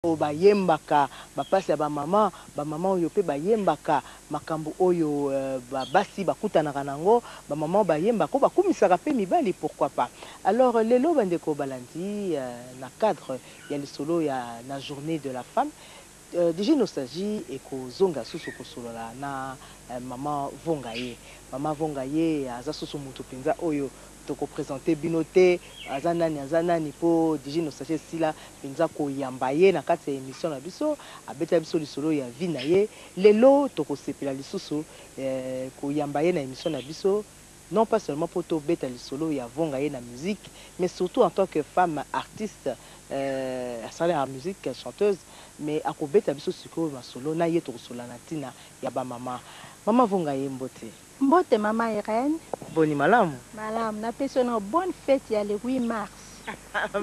Oyo ba yembaka ba pasi ya ba maman, ba maman oyo pe ba yembaka makambu oyo ba basi ba kutanaka na ngo, ba maman oyo ba yembaka oyo ba kumisaka pe mibali pourquoi pas? Alors lelo ba ndeko ba landi na cadre ya lisolo ya na journee de la femme, DJ Nostalgie eko zonga susu ko solola na maman Vongaye. Maman Vongaye aza susu mutu penza oyo. Toko presenter bino te aza nani aza nani po Djidji Nostalgie esila penza ko yamba ye na kati ya emission na biso abetela biso lisolo ya vie na ye lelo toko sepela lisusu ko yamba ye na emission na biso non pas seulement po to beta lisolo ya vonga ye na musique mais surtout en tant que femme artiste asala ya musique chanteuse mais ako beta biso sikoyo masolo na ye toko solola na tina ya ba maman maman vonga ye mbote. Mbote maman Irène. Boni malamu? Malamu, napesi yo nao bonne fete ya le 8 mars.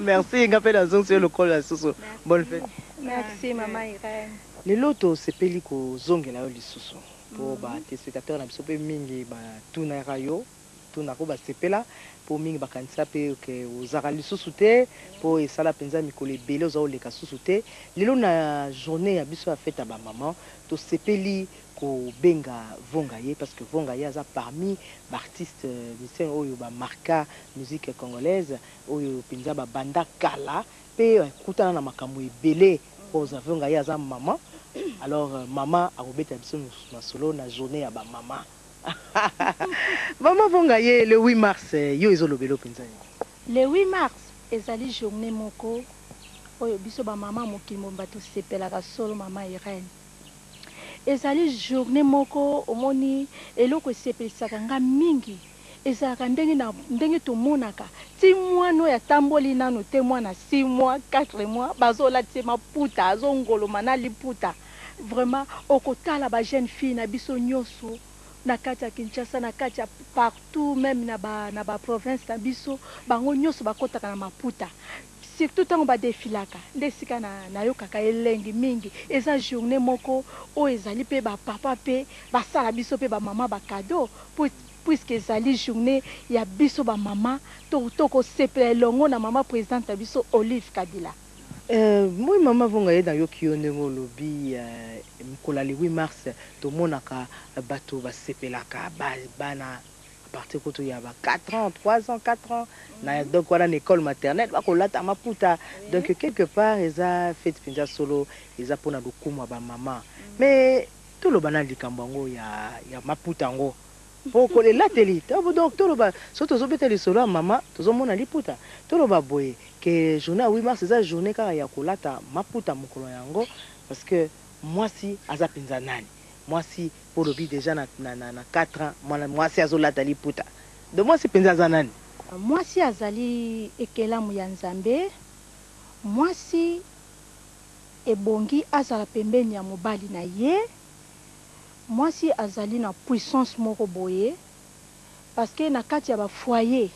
Merci, nga pe nazongisi yo lokolo ya susu, bonne fete. Merci, merci maman Irène. Lelo tosepeli kozongela yo lisusu po ba telespectateurs na biso pe mingi batunaka yo tuna po basepela po mingi bakanisa pe que ozalaka lisusu te po esala penza mikolo ebele oza koleka susu te lelo na journee ya biso ya fete ya ba maman tosepeli ko benga vonga ye parce que vonga ye aza parmi ba artiste musiciens oyo ba marqua musique congolaise oyo penza ba banda kala pe ba kutana na makambu ebele cause vonga ye aza maman alors mama ako betela biso masolo na journee ya ba mama mama vonga ye le 8 mars yo ezo lobela yo penza nini? Le 8 mars ezali journee moko oyo biso ba mama mokili mobimba to sepelaka solo mama Irène. Ezali journee moko omoni eloko esepelisaka nga mingi ezalaka ndenge na ndenge tomonaka ti muana oyo atamboli nanu te muana six mois quatre mois bazo latisa ye maputa azo ngoloma na liputa vraiment okotala ba jeune fille na biso nioso na kati ya Kinshasa na kati ya partout meme na ba na ba province na biso bango nioso bakotaka na maputa Surtout tango ba defilaka nde esika na nayokaka elengi mingi eza journee moko oyo ezali pe ba papa pe ba sala biso pe ba maman ba cadeau puisque ezali journee ya biso ba maman to toko sepela elongo na maman presidente na biso olive kabila. Euh oui maman vunga ye na yoki yo ndenge olobi euh mokolo ya le huit mars tomonaka batu ba sepelaka ba bana. A partir kutu ya ba quatre ans, trois ans, quatre ans, na donc wana na ecole maternelle ba ko lata maputa. Donc quelque part eza fete penza solo eza pona lokumu ya ba maman. Mais to loba na likambo yango ya ya maputa yango po ko elateli to donc to loba soki tozo beta lisolo ya mama tozo mona liputa. To loba boye que journee ya huit mars eza journee kaka ya ko lata maputa mokolo yango parce que muasi aza penza nani? mwasi po olobi dejà na na quatre ans mwana mwasi azo lata liputa donc mwasi penza aza nani? Mwasi azali ekelamu ya Nzambe, mwasi ebongi azala pembeni ya mobali na ye, mwasi azali na puissance moko boye parce que na kati ya ba foyer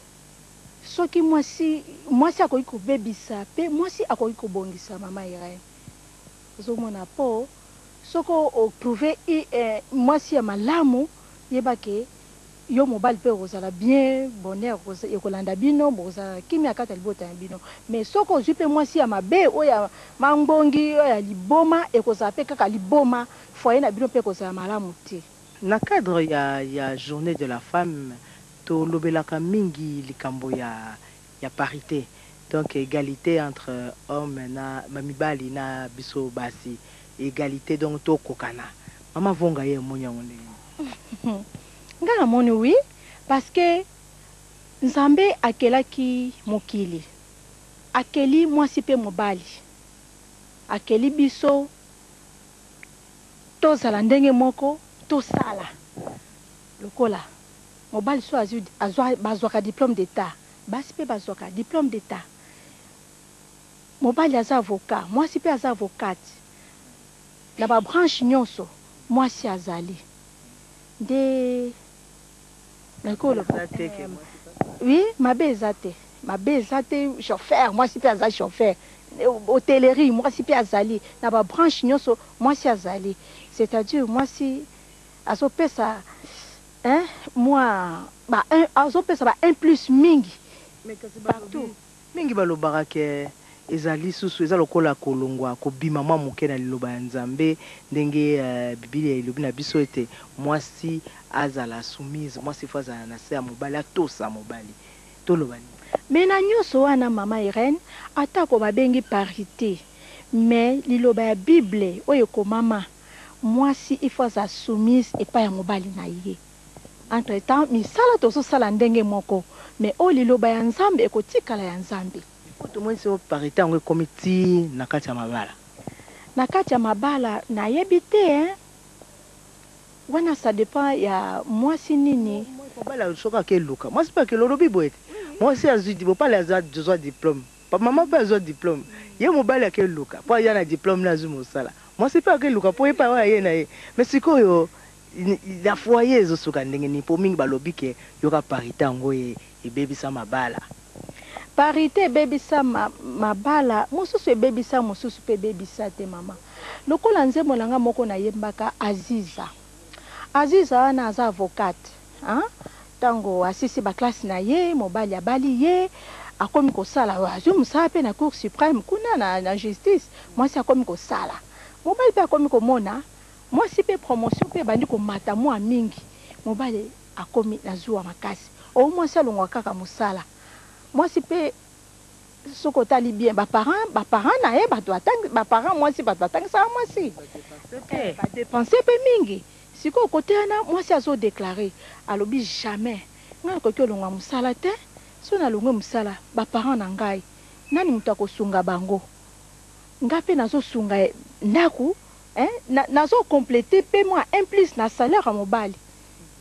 soki mwasi mwasi akoki kobebisa pe mwasi akoki kobongisa mama Irène. Ozo mona po soki o trouver mwasi ya malamu yeba ke yo mobali pe okozala bien bonheur ekolanda bino bokozala na kimia kati ya libota na bino mais soki ozui pe mwasi ya mabe oyo ya mangbongi oyo ya liboma ekozala pe kaka liboma foyer na bino pe ekozala malamu te. Na cadre ya ya journee de la femme, tolobelaka mingi likambo ya. ya parite donc egalite entre homme na ba mibali na biso basi egalite donc to kokana maman vonga ye omoni yango ndenge nini? Nga na moni oui parce que nzambe akelaki mokili akeli mwasi pe mobali akeli biso to zala ndenge moko to sala lokola Mobali soki azui azua bazuaka diplome d'etat basi pe bazuaka diplome d'etat mobali aza avocat muasi pe aza avocate na ba branche nionso muasi azali nde nakoki koloba oui mabe eza te mabe eza te chauffeur muasi pe aza chauffeur hotellerie muasi pe azali na ba branche nionso muasi azali c'est à dire muasi azopesa Eeh mua ba un azo pesa ba un plus mingi Mais kasi ba lobi mingi ba lobaka que ezali susu eza lokola ko longwa ko bima mua moke na liloba ya Nzambe ndenge bibilia elobi na biso ete muasi azala soumise muasi faut azala na se ya mobali atosa mobali to loba nini? Mais na nioso wana maman Irène ata ko ba bengi parite mais liloba ya bible oyo ekomama. Mwasi il faut aza soumise epai ya mobali na ye. Entre temps misala tozo sala ndenge moko mais oyo liloba ya Nzambe ekotikala ya Nzambe. Il faut tomoni soki parite yango ekomi ti na kati ya mabala. Na kati ya mabala nayebi te hein. Wana ça depend ya mwasi nini. Mobali soki ake luka mwasi pe ake olobi boye te mwasi azui bopale aza zua diplome. Ba maman pe azua diplome ye mobali ake luka po aya na diplome na azui mosala mwasi pe ake luka po ye pe awa aye na ye mais sikoyo na foyer ezo suka ndenge nini po mingi balobi ke yoka parite yango ebebisa mabala. Parite ebebisa mabala mosusu ebebisa mosusu pe ebebisa te maman lokola nzembo na nga moko na yembaka aziza. Aziza wana aza avocate hein tango asisi ba classe na ye mobali abali ye akomi kosala azui musala pe na cour supreme kuna na justice mwasi akomi kosala mobali pe akomi komona mwasi pe promotion pe ebandi komata mua mingi mobali akomi na zuwa makasi oh mwasi alongua kaka musala mwasi pe Soki otali bien ba parents ba parents naye batu batangisa ba parents mwasi batu batangisaka mwasi eh ba depense pe mingi sikoyo cote wana mwasi azo declare alobi jamais ngai nakoki kolongwa musala te soki nalongwe musala ba parents na ngai nani mutu ako sunga bango ngai pe nazo sunga eh ndaku eh nazo complete pe mua un plus na salaire ya mobali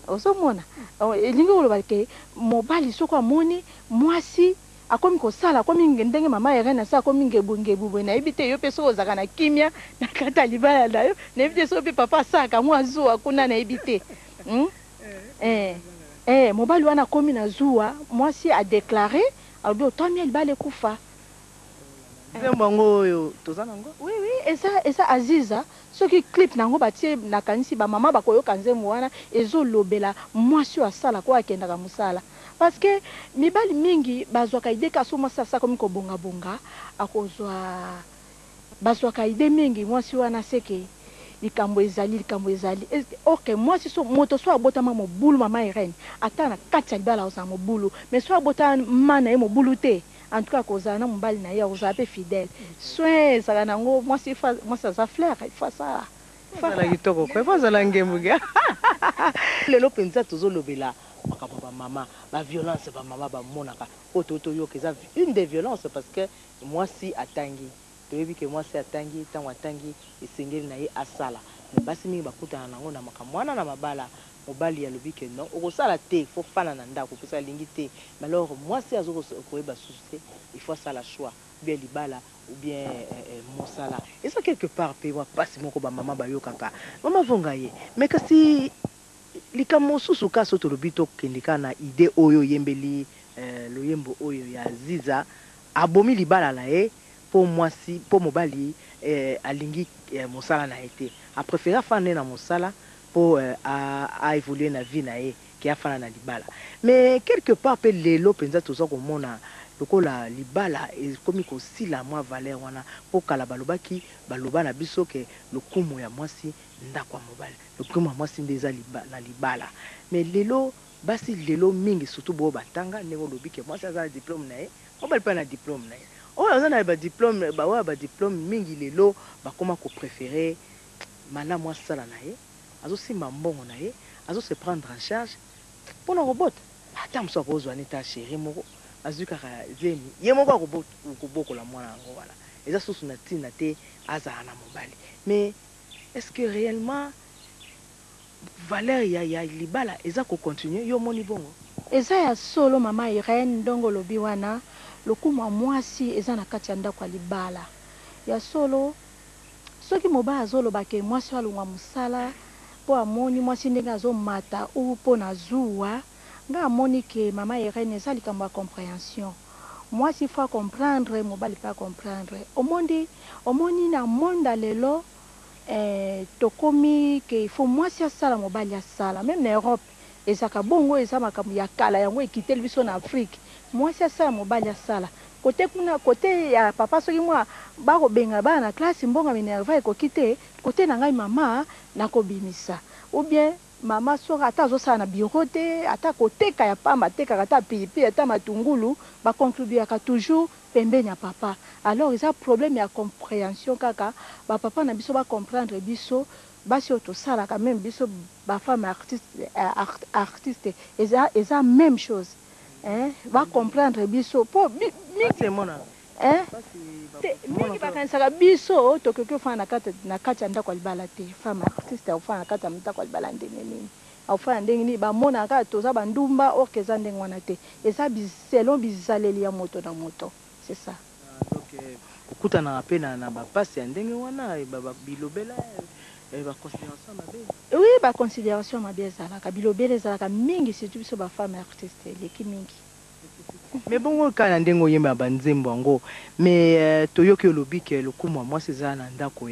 ozo mona elingi koloba ke mobali soki amoni mwasi akomi kosala akomi nge ndenge mama Irène asala akomi ngebu ngebu boye nayebi te yo pe soki ozalaka na kimia na kati ya libala na yo nayebi te soki pe papa asalaka mua zuwa kuna nayebi te hum eh eh mobali wana akomi na zuwa mwasi a declare alobi otamia libala ekufa. Nzembo yango oyo toza na ngo? Oui oui eza eza Aziza. Soki clip nango batie nakanisi ba maman bakoyoka nzembo wana ezo lobela mwasi oyo asalaka oyo akendaka musala parce que mibali mingi bazwaka idee kaka soki mwasi asi akomi kobonga bonga akozwa bazwaka idee mingi mwasi wana seke likambo ezali likambo ezali or que mwasi soki moto soki abotama mobulu maman Irène ata na kati ya libala akozala mobulu mais soki abotama naye mobulu te En tout cas akozala na mobali na ye akozala pe fidèle soins ezala na ngo mwasi faut mwasi aza fleur il faut asala Faut azala kitoko quoi, faut azala ngembu ga Lelo penza tozo lobela makambo ya ba mama, ba violence ba mama ba monaka oyo touti toyoka eza une des violences parce que mwasi atangi toyebi que mwasi atangi tango atangi esengeli na ye asala mais basi mingi bakutana na ngo na makambo wana na mabala. Mobali alobi que non okosala te faut fana na ndaku parce que alingi te mais alors mwasi azo koyeba lisusu te il faut asala choix ou bien libala ou bien mosala eza quelque part pe mwa pasi moko ba maman bayokaka maman vonga ye mais kasi likambo mosusu ka soki tolobi to kende ka na idee oyo oyembeli loyembo oyo ya ziza abomi libala na ye po mwasi po mobali alingi mosala na ye te a prefere afana na ye na mosala po a a evoluer na vie na ye ke afanda na libala mais quelque part pe lelo penza toza komona lokola libala ekomi kosila mwa valeur wana po kala balobaki ba loba na biso ke lokumu ya mwasi ndaku ya mobali lokumu ya mwasi nde eza liba na libala mais lelo basi lelo mingi surtout boyo ba tanga ndenge olobi ke mwasi aza na diplome na ye mobali pe aza na diplome na ye oyo aza na ba diplome ba oyo ya ba diplome mingi lelo bakoma ko preferer malamu asala na ye azo simba mbongo na ye azo se prendre en charge pona kobota ba ta mosusu akozua ne ta cherie moko azui kaka zemi ye moko akobokola muana yango wana eza susu na tina te azala na mobali mais est ce que reellement valeur ya ya libala eza ko continuer yo omoni bongo? Eza ya solo maman Irène ndonge olobi wana lokumu ya muasi eza na kati ya ndaku ya libala ya solo. Soki mobali azo loba ke mwasi oyo alongwa musala po amoni mwasi ndenge azo mata ou pona zuwa nga amoni ke mama Irene eza likambo ya comprehension mwasi faut a comprendre mobali pe a comprendre omondi omoni na monde ya lelo eh tokomi ke il faut mwasi asala mobali asala meme na Europe Ezaka bongo eza makambo ya kala yango ekiteli biso na Afrique muasi asala mobali asala cote kuna cote ya papa soki mua ba kobenga bana na classe mbongo minerva ekoki te cote na ngai mama na kobimisa ou bien mama soki ata azosala na bureau te ata koteka ya pamba atekaka ata pilipili ata matungulu ba contribuaka toujours pembeni ya papa alors eza problème ya comprehension kaka ba papa na biso ba comprendre biso Basi oyo tosalaka meme biso ba femme artiste artiste eza eza meme chose hein ba comprendre biso po mingi hein te mingi bakanisaka biso tokoki kofanda na kati na kati ya ndaku ya libala te femme artiste akofanda na kati ya ndaku ya libala ndenge nini akofanda ndenge nini bamonaka kaka toza ba ndumba or que eza ndenge wana te eza selon bizaleli ya moto na moto c'est ça. Donc okutanaka pe na ba pasi ya ndenge wana, bilobela, ba considerations ya mabe? Oui ba considerations ya mabe ezalaka, bilobela ezalaka mingi surtout biso ba femmes artistes eleki mingi. Mais bongo kaka na ndenge oyembaka ba nzembo yango mais toyoki olobi que lokumu ya mwasi eza na ndako ya.